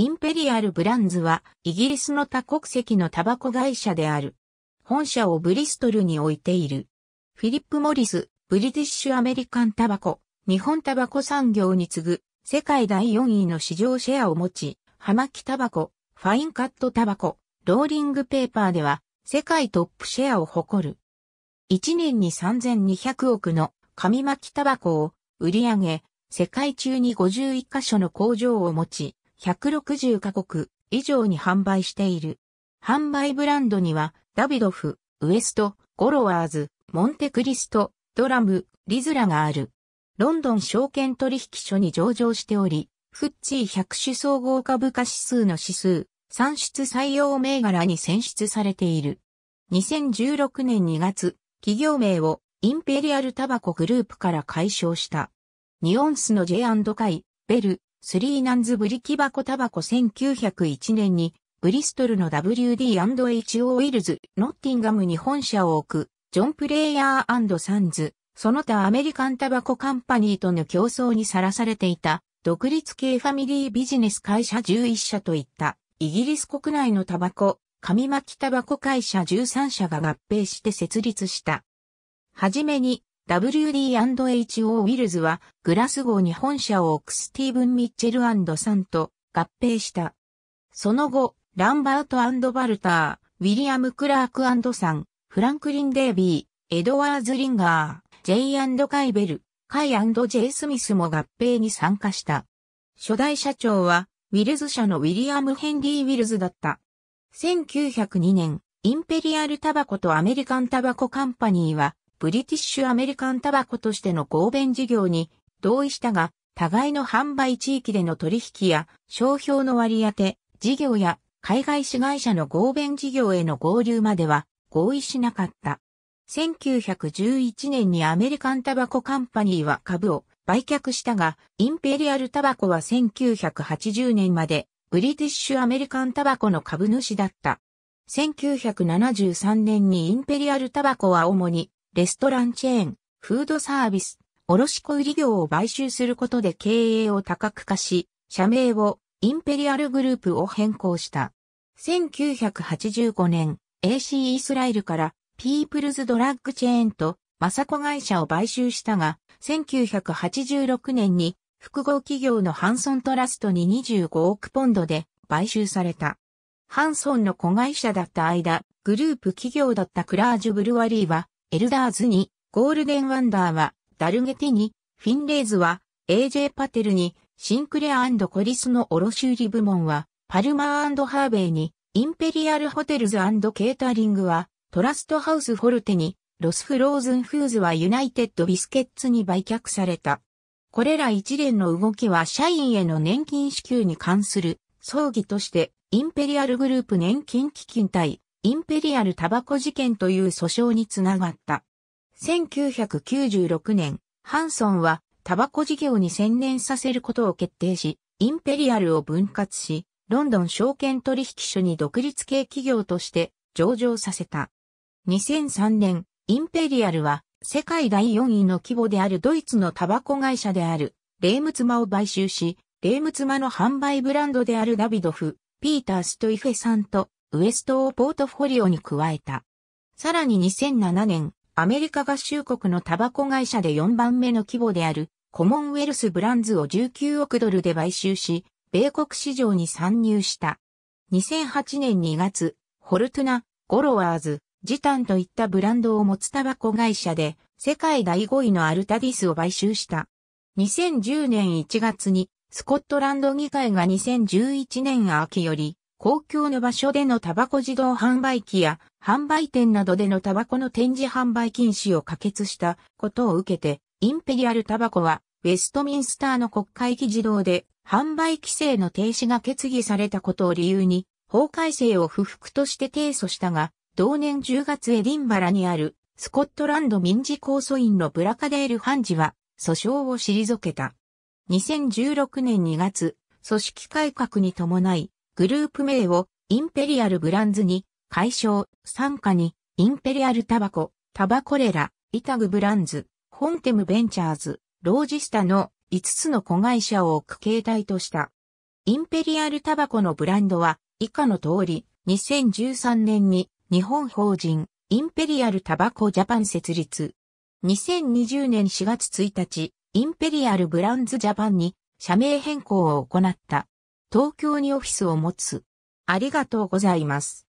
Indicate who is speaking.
Speaker 1: インペリアルブランズはイギリスの多国籍のタバコ会社である。本社をブリストルに置いている。フィリップ・モリス、ブリティッシュ・アメリカン・タバコ、日本タバコ産業に次ぐ世界第4位の市場シェアを持ち、葉巻タバコ、ファインカットタバコ、ローリングペーパーでは世界トップシェアを誇る。1年に3200億の紙巻きタバコを売り上げ、世界中に51カ所の工場を持ち、160カ国以上に販売している。販売ブランドには、ダビドフ、ウエスト、ゴロワーズ、モンテクリスト、ドラム、リズラがある。ロンドン証券取引所に上場しており、フッチー100種総合株価指数の指数、算出採用銘柄に選出されている。2016年2月、企業名をインペリアルタバコグループから解消した。ニオンスの J&K、ベル、スリーナンズブリキバコタバコ1901年にブリストルの WD&H オイルズ、ノッティンガムに本社を置く、ジョン・プレイヤーサンズ、その他アメリカンタバコカンパニーとの競争にさらされていた、独立系ファミリービジネス会社11社といった、イギリス国内のタバコ、紙巻きタバコ会社13社が合併して設立した。はじめに、WD&HO ウィルズは、グラスゴーに本社を置くスティーブン・ミッチェルサンと合併した。その後、ランバートバルター、ウィリアム・クラークサン、フランクリン・デイビー、エドワーズ・リンガー、ジェイカイベル、カイジェイ・スミスも合併に参加した。初代社長は、ウィルズ社のウィリアム・ヘンリー・ウィルズだった。1902年、インペリアルタバコとアメリカンタバコカンパニーは、ブリティッシュアメリカンタバコとしての合弁事業に同意したが、互いの販売地域での取引や商標の割り当て、事業や海外市会社の合弁事業への合流までは合意しなかった。1911年にアメリカンタバコカンパニーは株を売却したが、インペリアルタバコは1980年までブリティッシュアメリカンタバコの株主だった。1973年にインペリアルタバコは主にレストランチェーン、フードサービス、卸小売業を買収することで経営を多角化し、社名をインペリアルグループを変更した。1985年、AC イスラエルからピープルズドラッグチェーンとマサコ会社を買収したが、1986年に複合企業のハンソントラストに25億ポンドで買収された。ハンソンの子会社だった間、グループ企業だったクラージュブルワリーはエルダーズに、ゴールデンワンダーは、ダルゲティに、フィンレーズは、AJ パテルに、シンクレアコリスの卸売部門は、パルマーハーベイに、インペリアルホテルズケータリングは、トラストハウスフォルテに、ロスフローズンフーズはユナイテッドビスケッツに売却された。これら一連の動きは社員への年金支給に関する争議としてインペリアルグループ年金基金対インペリアルタバコ事件という訴訟につながった。1996年、ハンソンはタバコ事業に専念させることを決定し、インペリアルを分割し、ロンドン証券取引所に独立系企業として上場させた。2003年、インペリアルは世界第4位の規模であるドイツのタバコ会社であるレームツマを買収し、レームツマの販売ブランドであるダビドフ、ピーター・ストイフェさんとウエストをポートフォリオに加えた。さらに2007年、アメリカ合衆国のタバコ会社で4番目の規模であるコモンウェルスブランズを19億ドルで買収し、米国市場に参入した。2008年2月、ホルトゥナ、ゴロワーズ、ジタンといったブランドを持つタバコ会社で世界第5位のアルタディスを買収した。2010年1月にスコットランド議会が2011年秋より公共の場所でのタバコ自動販売機や販売店などでのタバコの展示販売禁止を可決したことを受けて、インペリアルタバコはウェストミンスターの国会議事堂で販売規制の停止が決議されたことを理由に法改正を不服として提訴したが、同年10月エディンバラにあるスコットランド民事控訴院のブラカデール・ハンジは訴訟を退けた。2016年2月、組織改革に伴い、グループ名をインペリアルブランズに、解消、参加に、インペリアルタバコ、タバコレラ、イタグブランズ、ホンテムベンチャーズ、ロージスタの5つの子会社を置く形態とした。インペリアルタバコのブランドは以下の通り、2013年に日本法人インペリアルタバコジャパン設立。2020年4月1日、インペリアルブランズジャパンに社名変更を行った。東京にオフィスを持つ。ありがとうございます。